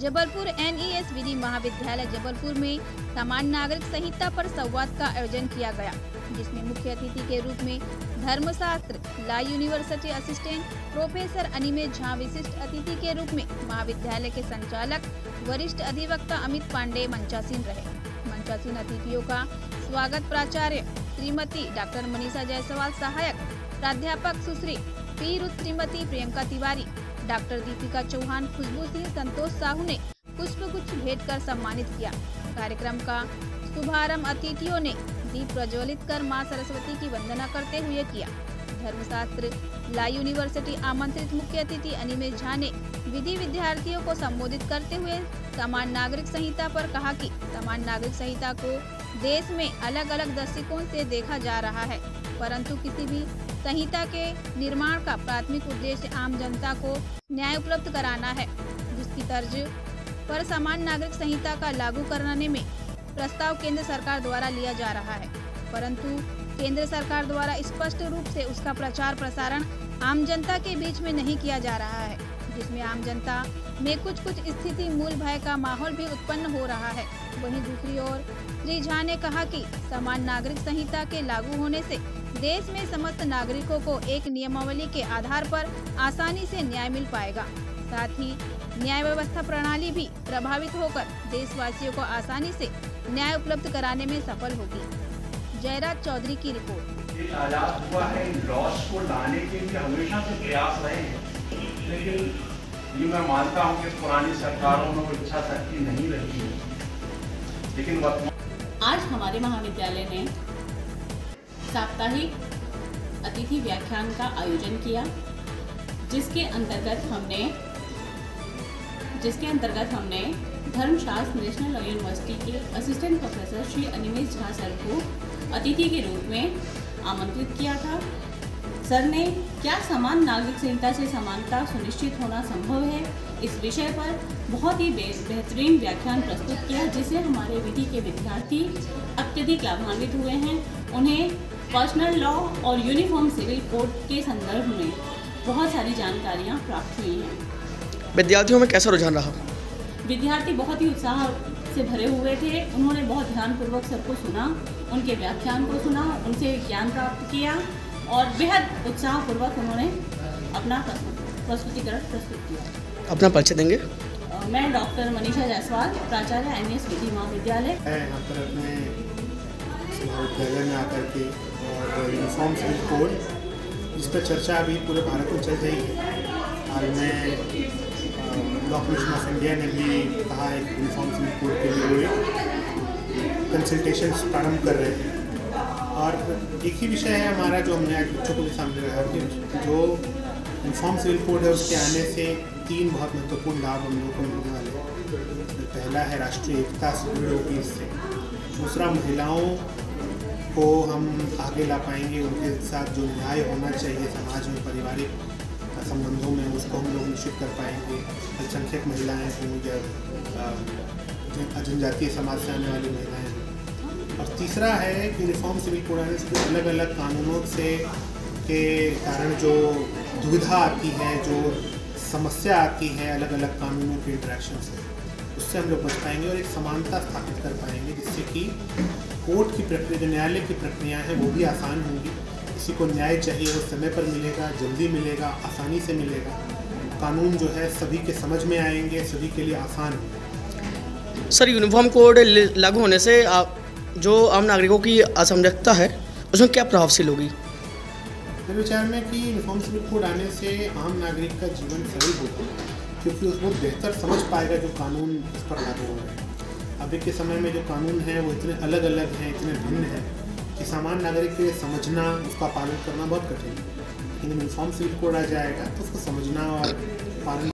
Jabalpur NES विधि महाविद्यालय जबलपुर में सामान्य नागरिक संहिता पर संवाद का आयोजन किया गया, जिसमें मुख्य अतिथि के रूप में Dharmashastra, law university assistant, professor Animesh Jha विशिष्ट अतिथि के रूप में महाविद्यालय के संचालक, वरिष्ठ अधिवक्ता अमित पांडे मंचासीन रहे। मंचासीन अतिथियों का स्वागत प्राचार्य श्रीमती डॉक्टर मनीषा जायसवाल, सहायक प्राध्यापक सुश्री पी श्रीमती प्रियंका तिवारी डॉक्टर दीपिका चौहान खुशबू सिंह संतोष साहू ने पुष्प गुच्छ भेंट कर सम्मानित किया। कार्यक्रम का शुभारंभ अतिथियों ने दीप प्रज्वलित कर माँ सरस्वती की वंदना करते हुए किया। धर्मशास्त्र, ला यूनिवर्सिटी आमंत्रित मुख्य अतिथि अनिमेश झा ने विधि विद्यार्थियों को संबोधित करते हुए समान नागरिक संहिता पर कहा कि समान नागरिक संहिता को देश में अलग अलग दृष्टिकोण से देखा जा रहा है, परंतु किसी भी संहिता के निर्माण का प्राथमिक उद्देश्य आम जनता को न्याय उपलब्ध कराना है, जिसकी तर्ज पर समान नागरिक संहिता का लागू कराने में प्रस्ताव केंद्र सरकार द्वारा लिया जा रहा है। परंतु केंद्र सरकार द्वारा स्पष्ट रूप से उसका प्रचार प्रसारण आम जनता के बीच में नहीं किया जा रहा है, जिसमें आम जनता में कुछ कुछ स्थिति मूल भय का माहौल भी उत्पन्न हो रहा है। वहीं दूसरी ओर, श्री झा ने कहा कि समान नागरिक संहिता के लागू होने से देश में समस्त नागरिकों को एक नियमावली के आधार पर आसानी से न्याय मिल पाएगा। साथ ही न्याय व्यवस्था प्रणाली भी प्रभावित होकर देशवासियों को आसानी से न्याय उपलब्ध कराने में सफल होगी। जयराज चौधरी की रिपोर्ट। आज़ाद हुआ है लॉस को लाने के लिए हमेशा से प्रयास रहे हैं। लेकिन ये मैं मानता हूँ कि पुरानी सरकारों में वो इच्छा शक्ति नहीं रही है। लेकिन आज हमारे महाविद्यालय ने साप्ताहिक अतिथि व्याख्यान का आयोजन किया, जिसके अंतर्गत हमने, जिसके अंतर्गत हमने धर्मशास्त्र नेशनल लॉ यूनिवर्सिटी के assistant professor Shri Animesh Jha sir को अतिथि के रूप में आमंत्रित किया था। सर ने, क्या समान नागरिक संहिता से समानता सुनिश्चित होना संभव है? इस विषय पर बहुत ही बेहतरीन व्याख्यान प्रस्तुत किया, जिससे हमारे विधि के विद्यार्थी अत्यधिक लाभान्वित हुए हैं। उन्हें पर्सनल लॉ और यूनिफॉर्म सिविल कोड के संदर्भ में बहुत सारी जानकारियाँ प्राप्त हुई हैं। विद्यार्थियों में कैसा रुझान रहा? विद्यार्थी बहुत ही उत्साह से भरे हुए थे। उन्होंने बहुत ध्यानपूर्वक सबको सुना उनके व्याख्यान को सुना उनसे ज्ञान प्राप्त किया और बेहद उत्साहपूर्वक उन्होंने अपना प्रस्तुतिकरण प्रस्तुत किया। अपना परिचय देंगे। मैं डॉक्टर मनीषा जायसवाल प्राचार्य एन एस विधि महाविद्यालय में आकर के और यूनिफॉर्म सिविल कोड जिस पर चर्चा अभी पूरे भारत में चल रही है। हाल में लॉ ऑफ़ इंडिया ने भी कहा है यूनिफॉर्म सिविल कोड के लिए वो कंसल्टेशन प्रारंभ कर रहे हैं। और एक ही विषय है हमारा जो हमने आज बच्चों को भी सामने रखा कि जो यूनिफॉर्म सिविल कोड है, उसके आने से तीन बहुत महत्वपूर्ण लाभ हम लोगों को मिलने वाले हैं। पहला है राष्ट्रीय एकता सुदृढ़ होगी इससे दूसरा, महिलाओं को हम आगे ला पाएँगे, उनके साथ जो न्याय होना चाहिए समाज में, पारिवारिक संबंधों में, उसको हम लोग निश्चित कर पाएँगे। अल्पसंख्यक महिलाएँ हों या जनजातीय समाज से आने वाली महिलाएँ। और तीसरा है कि यूनिफॉर्म सिविल कोड से अलग अलग कानूनों से के कारण जो दुविधा आती है, जो समस्या आती है अलग अलग कानूनों के इंट्रैक्शन से। उससे हम लोग बच पाएँगे और एक समानता स्थापित कर पाएँगे जिससे कि कोर्ट की प्रक्रिया जो न्यायालय की प्रक्रिया है वो भी आसान होंगी। किसी को न्याय चाहिए वो समय पर मिलेगा जल्दी मिलेगा आसानी से मिलेगा। कानून जो है सभी के समझ में आएँगे सभी के लिए आसान होंगे सर यूनिफॉर्म कोड लागू होने से आप जो आम नागरिकों की असमंजसता है उसमें क्या प्रभावशील होगी? मेरे विचार में कि यूनिफॉर्म सिविल कोड आने से आम नागरिक का जीवन सरल होगा। क्योंकि उसको बेहतर समझ पाएगा जो कानून इस पर लागू हो रहे हैं। अभी के समय में जो कानून है, वो इतने अलग अलग हैं, इतने भिन्न हैं कि सामान्य नागरिक के लिए समझना, उसका पालन करना बहुत कठिन है। लेकिन यूनिफॉर्म सिविल कोड आ जाएगा तो उसको समझना और पालन